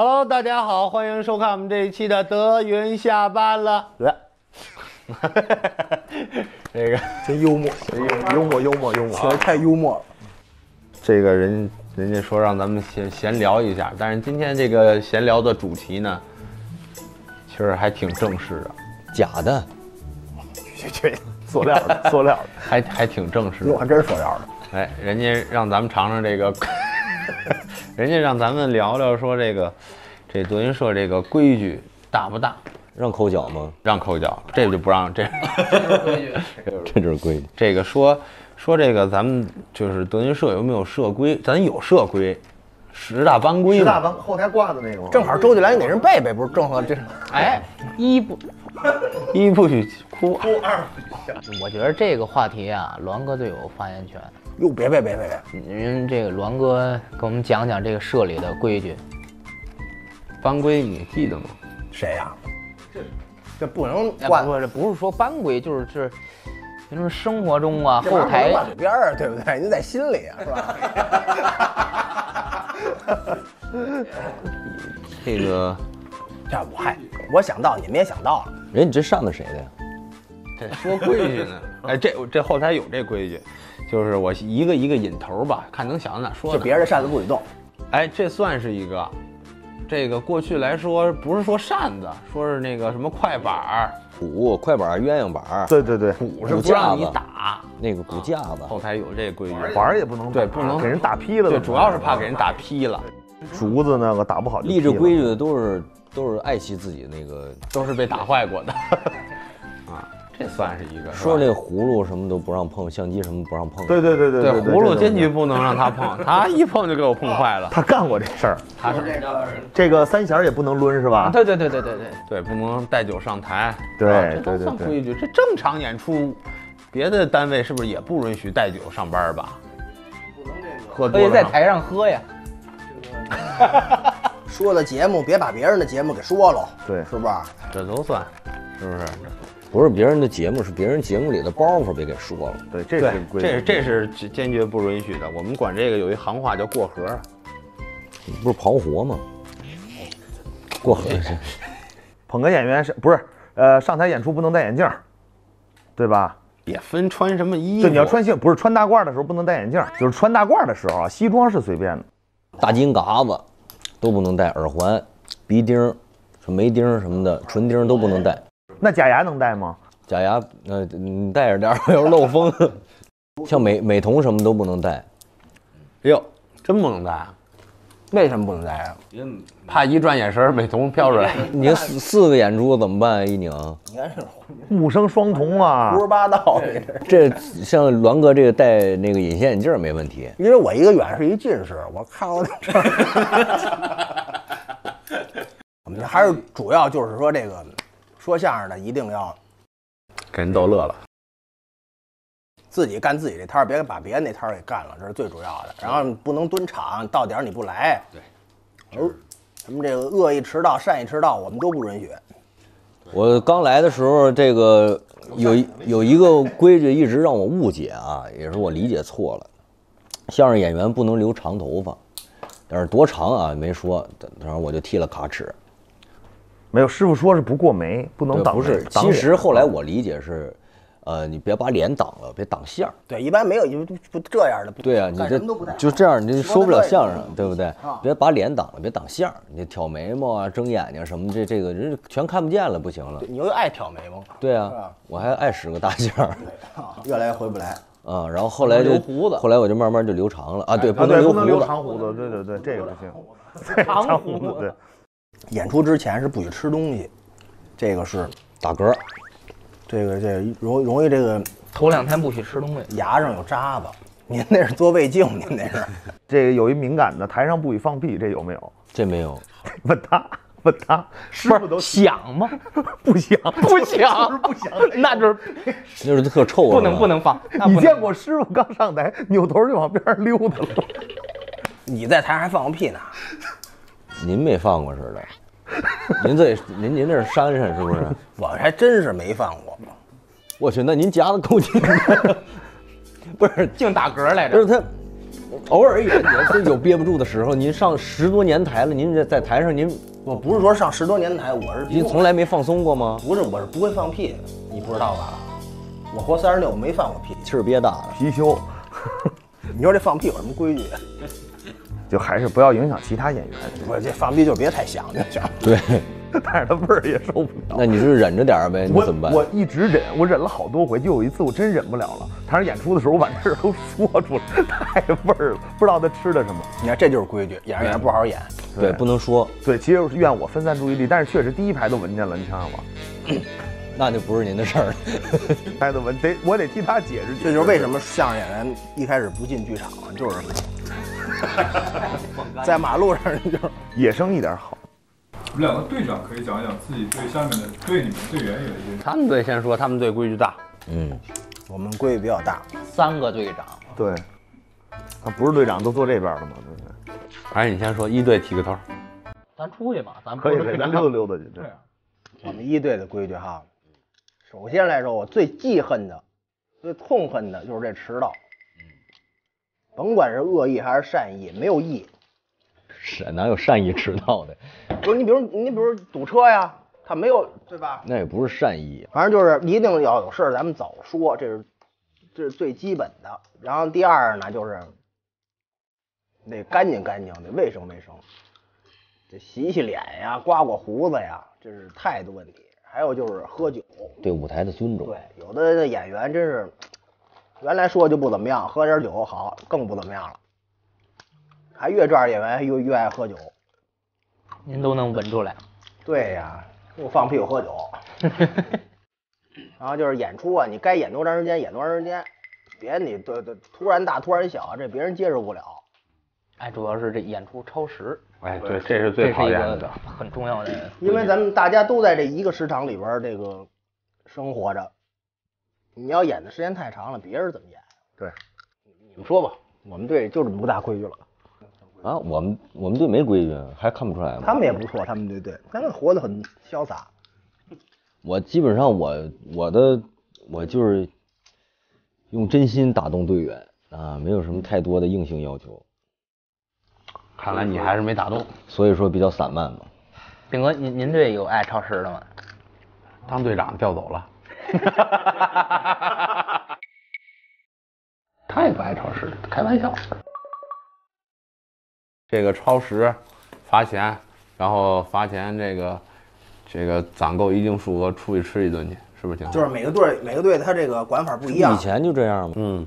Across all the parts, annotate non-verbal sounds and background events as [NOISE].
Hello，大家好，欢迎收看我们这一期的德云下班了。来 [LAUGHS] 这个真幽默，幽默幽默幽默，确实太幽默了。这个人人家说让咱们闲闲聊一下，但是今天这个闲聊的主题呢，其实还挺正式的，假的，[LAUGHS] 去去，塑料的，塑料的，还还挺正式的。我还真是塑料的。哎，人家让咱们尝尝这个，[LAUGHS] [LAUGHS] 人家让咱们聊聊说这个这德云社这个规矩大不大？让抠脚吗？让抠脚，这就不让这。[LAUGHS] 这就是规矩。这个说说这个，咱们就是德云社有没有社规？咱有社规，十大班规嘛。十大班后台挂的那个吗？正好周杰伦给人背背，不是正好这。哎，一不，一不许哭，哭二不许笑我觉得这个话题啊，栾哥最有发言权。哟，别别别别别，您这个栾哥给我们讲讲这个社里的规矩。班规你记得吗？谁呀？这这不能哎挂，不是不是说班规，就是是，就是生活中啊，后台挂嘴边儿，对不对？你在心里啊，是吧？[LAUGHS] 这个这我还我想到，你们也想到了。人你这上的谁的呀？这 [LAUGHS] 说规矩呢？[LAUGHS] 哎，这这后台有这规矩，就是我一个一个引头吧，看能想到哪说别人的扇子不许动，哎，这算是一个。这个过去来说，不是说扇子，说是那个什么快板儿，鼓、快板、鸳鸯板儿，对对对，鼓是不让你打。那个鼓架子，后台有这规矩，板儿也不能打对不能给人打劈了。对，主要是怕给人打劈了，竹子那个打不好立这规矩的都是都是爱惜自己那个。都是被打坏过的。[LAUGHS] 啊，这算是一个。说那葫芦什么都不让碰，相机什么不让碰。对对对对对对，葫芦坚决不能让他碰，他一碰就给我碰坏了。他干过这事儿。他是这个三弦儿也不能抡是吧？对对对对对对，对，不能带酒上台。对啊这都对对对算规矩。这正常演出，别的单位是不是也不允许带酒上班吧？喝可多了上以在台上喝呀。说的节目别把别人的节目给说了，对是吧？这都算，是不是？不是别人的节目，是别人节目里的包袱别给说了。对，这对是，规。这是这是坚决不允许的。我们管这个有一行话叫过河。不是刨活吗？过河是 [LAUGHS] 捧哏演员是不是？呃，上台演出不能戴眼镜儿，对吧？也分穿什么衣服。就你要穿西，不是穿大褂的时候不能戴眼镜儿，就是穿大褂的时候啊，西装是随便的。大金嘎子都不能戴，耳环、鼻钉、什么眉钉什么的，唇钉都不能戴。那假牙能戴吗？假牙，呃，你戴着点儿，[LAUGHS] 要是漏风。像美美瞳什么都不能戴。哎呦，真不能戴啊，为什么不能戴啊？怕一转眼神儿美瞳飘出来。[LAUGHS] 你四四个眼珠怎么办？一拧，你看这木生双瞳啊胡，说八道，你这。这像栾哥这个戴那个隐形眼镜儿没问题。因为我一个远视一近视，我看过这。[LAUGHS] 我们还是主要就是说这个说相声的一定要给人逗乐了。自己干自己这摊儿，别把别人那摊儿给干了，这是最主要的。然后不能蹲场，到点儿你不来，对，哦，什么这个恶意迟到、善意迟到，我们都不允许。我刚来的时候，这个有一有一个规矩一直让我误解啊，也是我理解错了。相声演员不能留长头发，但是多长啊没说，然后我就剃了卡尺。没有师傅说是不过眉，不能，挡。不是，其实后来我理解是，呃，你别把脸挡了，别挡相儿。对，一般没有不不这样的。对啊，你这。就这样，你就说不了相声，对不对啊？别把脸挡了，别挡相儿，你挑眉毛啊、睁眼睛什么，这这个人全看不见了，不行了。你又爱挑眉毛，对啊，我还爱使个大相越来越回不来。啊，然后后来就留胡子后来我就慢慢就留长了啊，对，不能留不能留胡子。长胡子，对对对，这个不行。长胡子，[LAUGHS] 对。演出之前是不许吃东西，这个是打嗝，这个这个容容易这个头两天不许吃东西。牙上有渣子。您那是做胃镜，您那是。[LAUGHS] 这个有一敏感的，台上不许放屁，这有没有？这没有，[LAUGHS] 问他，问他，师傅都想吗？[LAUGHS] 不想，不想，不想。那就是那是特臭，不能不能放。那你见过师傅刚上台扭头就往边上溜达了？你在台上还放个屁呢？您没放过似的，您这您您这是山上是不是？[LAUGHS] 我还真是没放过。我去，那您夹的够紧的，[LAUGHS] 不是，净打嗝来着。就是他偶尔也也是有憋不住的时候。您上十多年台了，您在在台上您我不是说上十多年台，我是您从来没放松过吗？不是我是不会放屁，你不知道吧？我活三十六没放过屁。气儿憋大了。貔貅，[LAUGHS] 你说这放屁有什么规矩？就还是不要影响其他演员。我这放屁就别太响就行。对，[LAUGHS] 但是他味儿也受不了。那你是忍着点儿呗？那我怎么办？我一直忍，我忍了好多回，就有一次我真忍不了了。台上演出的时候，我把这事儿都说出来，[LAUGHS] 太味儿了，不知道他吃的什么。你看这就是规矩，演员不好好演。对不能说，对，其实是怨我分散注意力，但是确实第一排都闻见了，你想想吧，[CLEARS THROAT] 那就不是您的事儿了。[LAUGHS] 第一排都闻，得我得替他解释。这就是为什么相声演员一开始不进剧场啊，就是 [LAUGHS] 在马路上就是野生一点好。我们两个队长可以讲一讲自己对下面的队里面队员有一些他们队先说，他们队规矩大，嗯，我们规矩比较大。三个队长，对，他不是队长都坐这边了吗？对不对？哎，你先说，一队提个头。咱出去吧，咱不可以，是可以，咱溜达溜达去。对对，我们一队的规矩哈，首先来说，我最记恨的、最痛恨的就是这迟到。甭管是恶意还是善意，没有意。是哪有善意迟到的？不是你比如你比如堵车呀，他没有对吧？那也不是善意。反正就是一定要有事儿咱们早说，这是这是最基本的。然后第二呢，就是得干净干净，得卫生卫生，得洗洗脸呀，刮刮胡子呀，这是态度问题。还有就是喝酒，对舞台的尊重。对，有的演员真是原来说就不怎么样，喝点酒好更不怎么样了。还越这样演员越越爱喝酒。您都能闻出来。对呀，又放屁又喝酒。[LAUGHS] 然后就是演出啊，你该演多长时间演多长时间，别你对对突然大突然小，这别人接受不了。哎，主要是这演出超时，哎，对，这是最讨厌的。很重要的。因为咱们大家都在这一个时长里边这个生活着，你要演的时间太长了，别人怎么演？对，你们说吧，我们队就这么不大规矩了。啊，我们我们队没规矩，还看不出来吗？他们也不错，他们队队，他们活得很潇洒。我基本上我我的我就是用真心打动队员啊，没有什么太多的硬性要求，看来你还是没打动。所以说比较散漫嘛。炳哥，您您队有爱超时的吗？当队长调走了。他也不爱超时，开玩笑。这个超时罚钱，然后罚钱这个这个攒够一定数额出去吃一顿去，是不是挺好？就是每个队每个队他这个管法不一样以。前就这样嘛。嗯，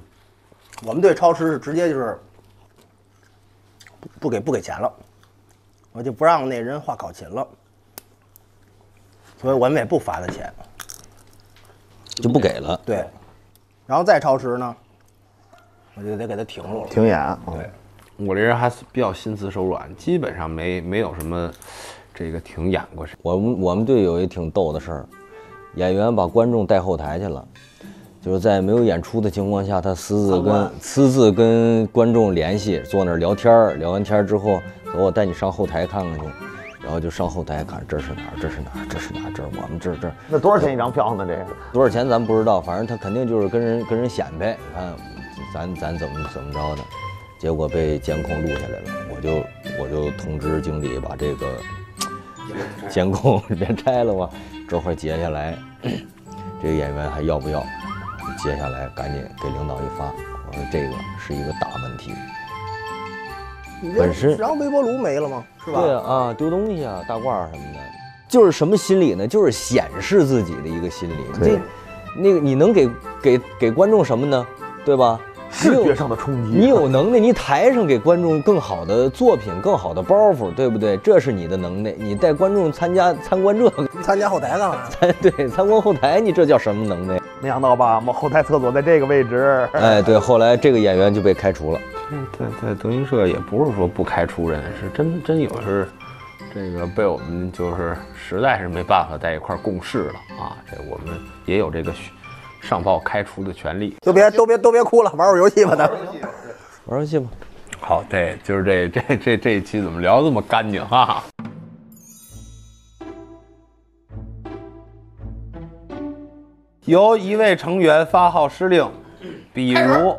我们队超时是直接就是不不给不给钱了，我就不让那人画考勤了，所以我们也不罚他钱。就不给了。对，然后再超时呢，我就得给他停住了。停演。对，我这人还是比较心慈手软，基本上没没有什么这个停演过谁。我们我们队有一挺逗的事儿，演员把观众带后台去了，就是在没有演出的情况下，他私自跟私自跟观众联系，坐那儿聊天儿，聊完天儿之后，走，我带你上后台看看去，然后就上后台看这是哪儿，这是哪儿，这是哪儿，这是我们这儿这儿那多少钱一张票呢？这个多少钱咱不知道，反正他肯定就是跟人跟人显摆，看咱咱怎么怎么着的，结果被监控录下来了，我就我就通知经理把这个监控别拆了吧，[LAUGHS] 这会儿截下来，这个演员还要不要？接下来赶紧给领导一发，我说这个是一个大问题。你本身然后微波炉没了吗？是吧？对啊，啊，丢东西啊，大褂什么的，就是什么心理呢？就是显示自己的一个心理。对这，那个你能给给给观众什么呢？对吧？视觉上的冲击。你有能耐，你台上给观众更好的作品、更好的包袱，对不对？这是你的能耐。你带观众参加参观这个，参加后台干嘛？[LAUGHS] 参对参观后台，你这叫什么能耐？没想到吧？我们后台厕所在这个位置。哎，对，后来这个演员就被开除了。在在德云社也不是说不开除人，是真真有是这个被我们就是实在是没办法在一块共事了啊，这我们也有这个上报开除的权利。都别都别都别哭了，玩会儿游戏吧，咱。玩游戏吧。好，对就是这这这这一期怎么聊这么干净哈？由一位成员发号施令，比如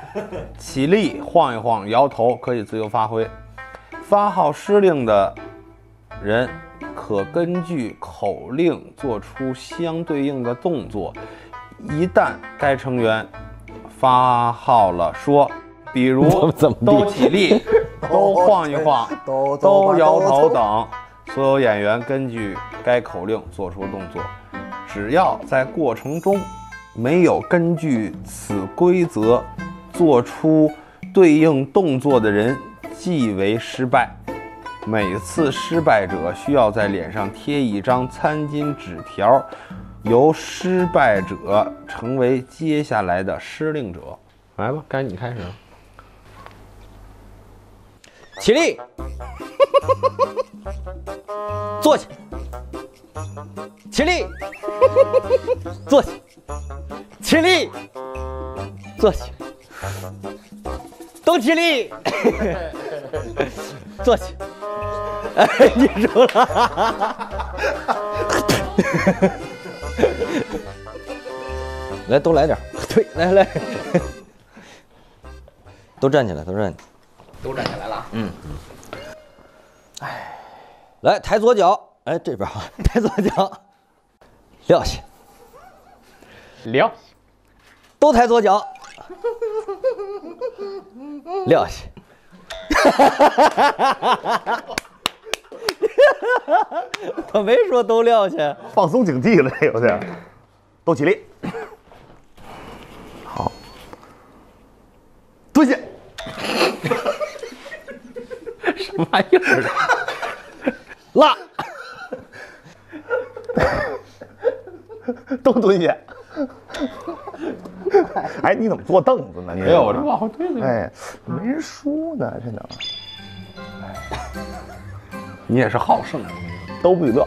[LAUGHS] 起立晃一晃，摇头可以自由发挥。发号施令的人可根据口令做出相对应的动作。一旦该成员发号了说，比如 [LAUGHS] 怎么地都起立、[LAUGHS] 都晃一晃、都都摇头等，所有演员根据该口令做出动作。只要在过程中没有根据此规则做出对应动作的人，即为失败。每次失败者需要在脸上贴一张餐巾纸条，由失败者成为接下来的施令者。来吧，该你开始了。起立，[LAUGHS] 坐下，起立，[LAUGHS] 坐下，起立，坐下，都起立，[LAUGHS] 坐下。哎，你输了。来，都来点儿，[LAUGHS] 对，来来，[LAUGHS] 都站起来，都站起来。都站起来了。来，抬左脚，哎，这边啊，[LAUGHS] 抬左脚，撂下，聊，都抬左脚，撂下。哈，哈哈我没说都撂下，放松警惕了，这有点。都起立，蹲下，[LAUGHS] 什么玩意儿？辣，都蹲下。哎，你怎么坐凳子呢？你没有，我这往后退了。哎，没人说呢，真的你也是好胜啊！都不许乐。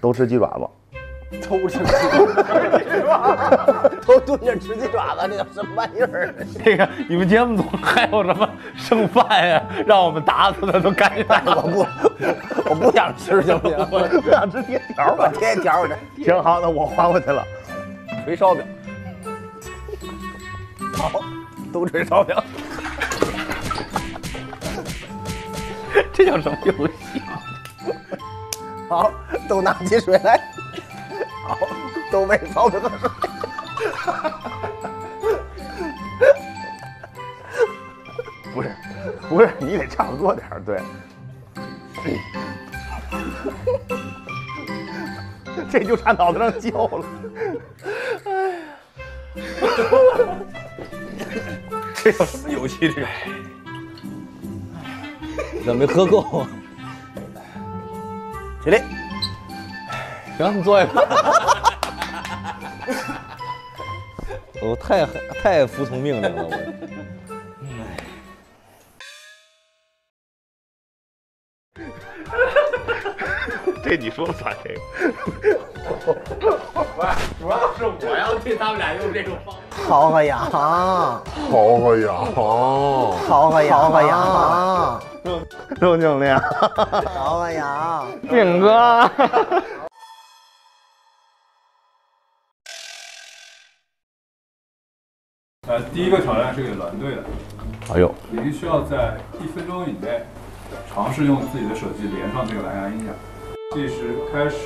都吃鸡爪子，偷吃鸡爪子，都蹲着吃鸡爪子，这叫什么玩意儿？这个你们节目组还有什么剩饭呀？让我们打死的都赶紧来我不，我不想吃，行不行？不想吃贴条吧？贴条我这行，好，那我还回去了。锤烧饼，好，都锤烧饼。这叫什么游戏？好，都拿起水来。[LAUGHS] 好，都喂烧饼喝水。不是，不是，你得差不多点儿，对。[LAUGHS] 这就差脑袋上浇了。[LAUGHS] 这叫什么游戏？这个怎么没喝够？起立，行，你坐下吧。我太太服从命令了，我。[LAUGHS] 这你说了算这个。主要是我要替他们俩用这种方法。好个羊，好个羊，好个羊，好个羊，周教练，好个羊。饼哥，第一个挑战是给蓝队的，哎呦，你必须要在一分钟以内尝试用自己的手机连上这个蓝牙音响。计时开始。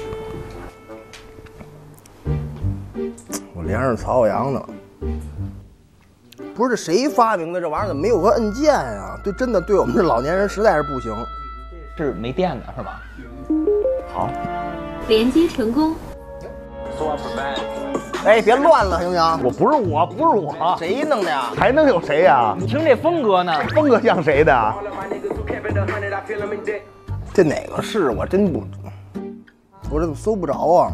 我连上曹小阳呢。不是这谁发明的这玩意儿？怎么没有个按键呀？对，真的对我们这老年人实在是不行。是没电的是吧？好连接成功。哎，别乱了，行不行？我不是我，不是我，谁弄的呀？还能有谁呀？你听这风格呢？风格像谁的？这哪个是？我真不，我这怎么搜不着啊？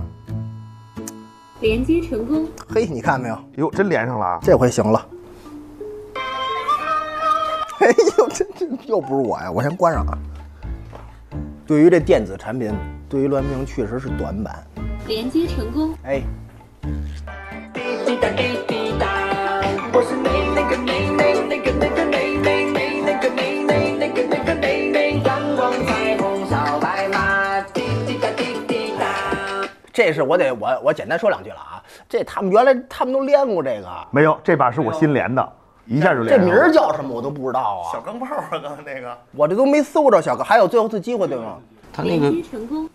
连接成功。嘿，你看没有？哟，真连上了。这回行了。哎呦，这这又不是我呀！我先关上啊。对于这电子产品，对于栾明确实是短板。连接成功。哎，这是我得我我简单说两句了啊。这他们原来他们都练过这个，没有，这把是我新连的，一下就这连这。名儿叫什么我都不知道啊。小钢炮啊，刚才那个。我这都没搜着小哥，还有最后一次机会对吗？他那个成功，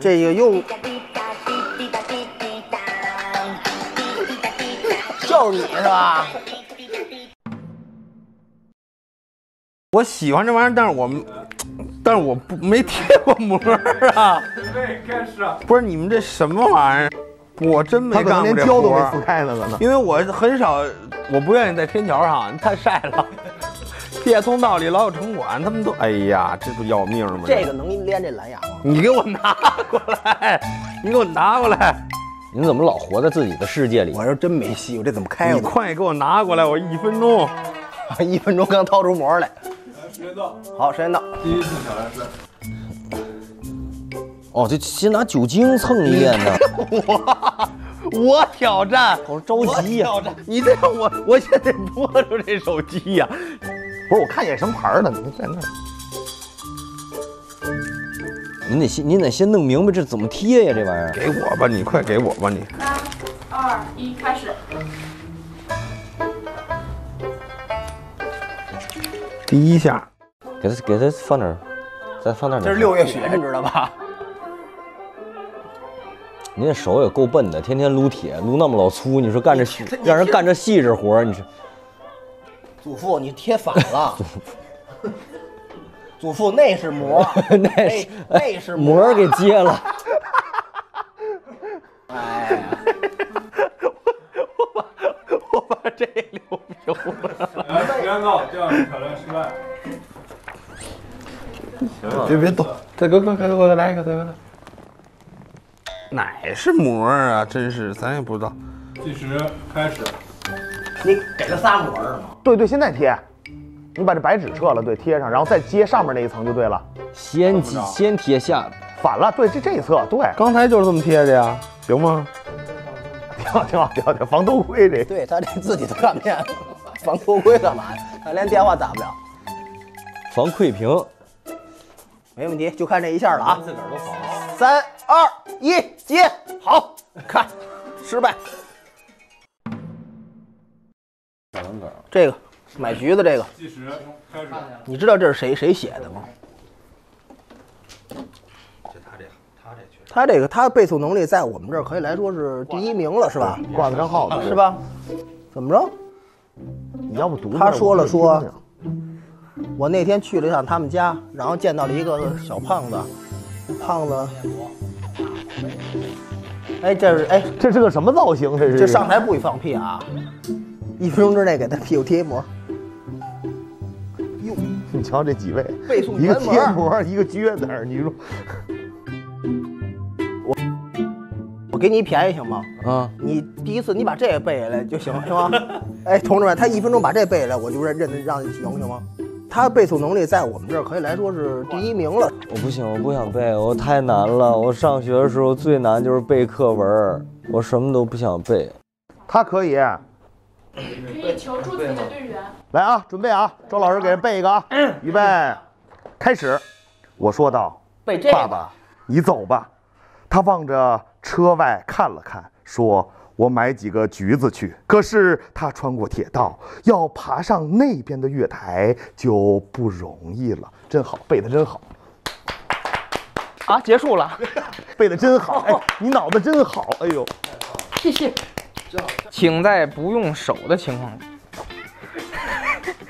这个又就是你是吧？我喜欢这玩意儿，但是我们，但是我不没贴过膜儿啊。准备开始啊！不是你们这什么玩意儿？我真没他可能连干过这胶都没撕开呢，可能。因为我很少，我不愿意在天桥上，太晒了。[LAUGHS] 地下通道里老有城管，他们都，哎呀，这不要命吗？这个能连这蓝牙吗？你给我拿过来，你给我拿过来，你怎么老活在自己的世界里？我说真没戏，我这怎么开你？快给我拿过来，我一分钟。[LAUGHS] 一分钟刚掏出膜来。时间到，好，时间到。第一次挑战是哦，这先拿酒精蹭一遍呢，[LAUGHS] 我我挑战，我着急呀、挑战，你这样我，我现在摸出这手机呀、不是，我看眼什么牌儿呢？你在那儿。您得先，您得先弄明白这怎么贴呀，这玩意儿。给我吧，你快给我吧，你。三、二、一，开始。第一下，给他给他放点儿，再放点儿。这是六月雪，你知道吧？您这手也够笨的，天天撸铁，撸那么老粗，你说干这细让人干这细致活儿，你说祖父，你贴反了。[LAUGHS] 祖父，那是膜，[LAUGHS] 那是那是膜给揭了。[LAUGHS] 哎，我把这留留了。来，时间到，这样挑战失败。别别动，再给我给我给我来一个，再给我来。哪是膜啊？真是，咱也不知道。计时开始，你给他仨膜是吗？对对，现在贴。你把这白纸撤了，对，贴上，然后再接上面那一层就对了。先贴先贴下，反了，对，这这一侧，对，刚才就是这么贴的呀，行吗？[LAUGHS] 挺好，挺好，挺好，挺好防偷窥这。对他这自己都看不见，防偷窥干嘛呀？他连电话打不了。防窥屏。没问题，就看这一下了啊！三二一，接，好看，失败。这个买橘子这个，计时开始。你知道这是谁谁写的吗？他这个他背诵能力在我们这儿可以来说是第一名了，是吧？挂得上号的是？吧？怎么着？你要不读？他说了说，我那天去了一趟他们家，然后见到了一个小胖子，胖子，哎，这是哎，这是个什么造型？这是这上台不许放屁啊！一分钟之内给他屁股贴一膜，你瞧这几位，[LAUGHS] 背诵一个贴膜，一个撅字儿，你说我我给你一便宜行吗？啊，你第一次你把这个背下来就行了，行吗？[LAUGHS] 哎，同志们，他一分钟把这背下来，我就认认让你行行吗？他背诵能力在我们这儿可以来说是第一名了。我不行，我不想背，我太难了。我上学的时候最难就是背课文，我什么都不想背。他可以。可以求助自己的队员。来啊，准备啊，周老师给人背一个啊，预备，开始。我说道背这：“个爸爸，你走吧。”他望着车外看了看，说：“我买几个橘子去。”可是他穿过铁道，要爬上那边的月台就不容易了。真好，背的真好，啊，结束了，[LAUGHS] 背的真好。哎，你脑子真好。哎呦，谢谢。请在不用手的情况下，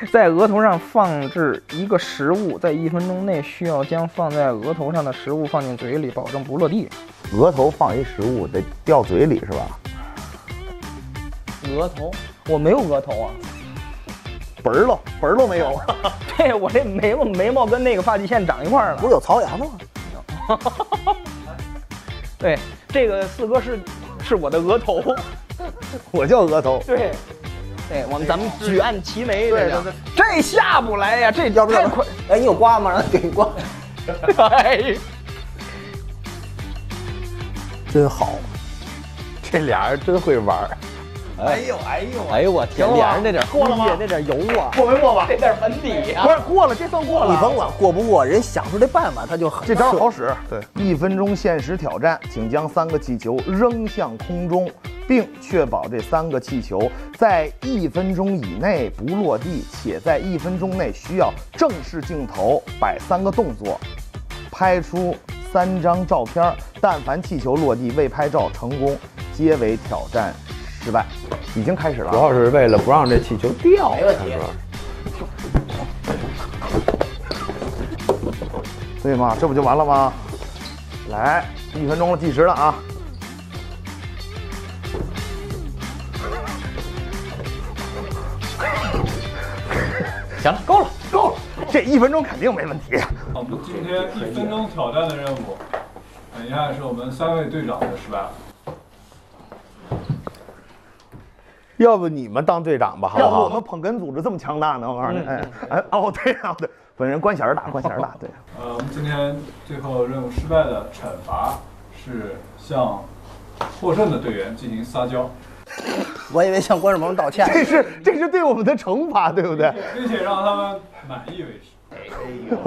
[LAUGHS] 在额头上放置一个食物，在一分钟内需要将放在额头上的食物放进嘴里，保证不落地。额头放一食物得掉嘴里是吧？额头，我没有额头啊。本儿喽，本儿都没有。[LAUGHS] 对我这眉毛眉毛跟那个发际线长一块儿了。不是有槽牙吗？[LAUGHS] 对，这个四哥是是我的额头。[LAUGHS] 我叫额头。对，对，我们咱们举案齐眉，对这叫对这下不来呀，这要不要太快。[LAUGHS] 哎，你有刮吗？让他给你刮。哎，[LAUGHS] 真好，这俩人真会玩儿。哎呦哎呦哎呦我天，脸上那点过了那点油啊，过没过吧？这点粉底呀、不是过了，这算过了。你甭管过不过，人想出这办法，他就很这招好。使。对，一分钟限时挑战，请将三个气球扔向空中，并确保这三个气球在一分钟以内不落地，且在一分钟内需要正视镜头摆三个动作，拍出三张照片。但凡气球落地未拍照成功，皆为挑战失败。已经开始了，主要是为了不让这气球掉。没问题对吗？这不就完了吗？来，一分钟了，计时了啊！行了，够了。够了，这一分钟肯定没问题。我们今天一分钟挑战的任务，很遗憾是我们三位队长的失败了。要不你们当队长吧，好不要不我？们捧哏组织这么强大呢？我告诉你，哎哎哦，对啊，对，本人关弦儿大，关弦儿大，对。[LAUGHS] 呃，我们今天最后任务失败的惩罚是向获胜的队员进行撒娇，[LAUGHS] 我以为向观众朋友道歉。这是这是对我们的惩罚对不对？并且让他们满意为止。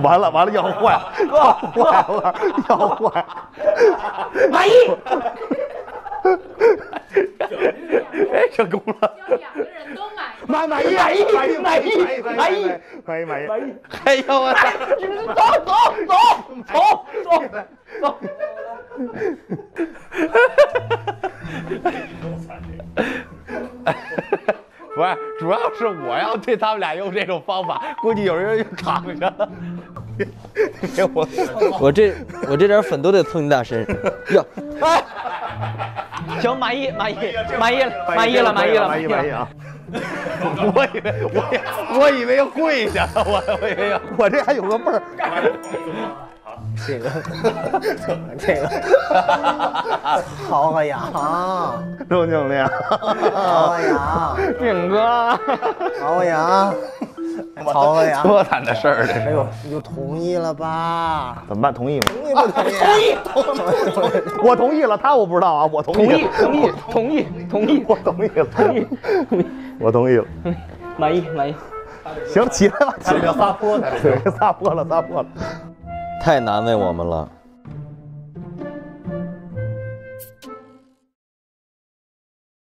完了完了要坏。了坏了要坏。了满意。哎成功了满满意。满意满意满意。满意满意满意满意哎呦我操。走走走走走。[LAUGHS] [LAUGHS] 不是，主要是我要对他们俩用这种方法，[LAUGHS] 估计有人就扛上。[LAUGHS] 给我，我这我这点粉都得蹭你俩身上。哟，行，满意，满意，满意了，满意了，满意了，满意满意啊！我以为我以我以为要跪下，我我以为要。我这还有个背儿，这个，[LAUGHS] 这个，好个羊，周经理，好个羊，炳哥，好个羊，好个羊。多惨的事儿，这是。哎呦，你就同意了吧？怎么办？同意吗？同意不同意？同意。同意我同意了，他我不知道啊，我同同意意，，同意，同意，同意，我同意了，同意，我同意了。满意，满意。行，起来吧，起来，撒泼了，对，[LAUGHS] 撒泼了，撒泼了。太难为我们了。